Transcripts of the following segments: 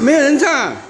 没有人唱。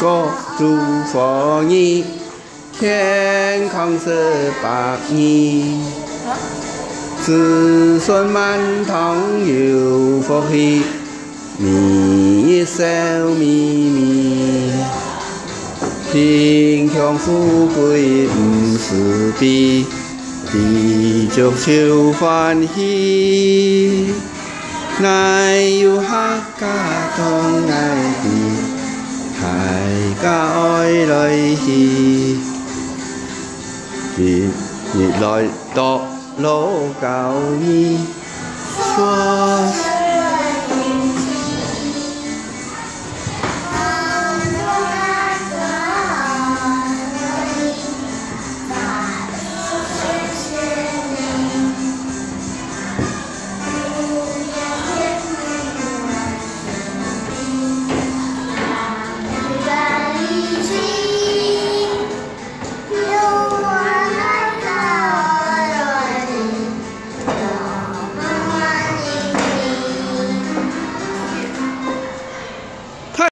恭祝福你，健康十八年，子孙满堂有福气，你笑眯眯，贫穷富贵不是比，地久求欢喜，乃有哈家同爱的。大家爱来去，日日来到老教义，说。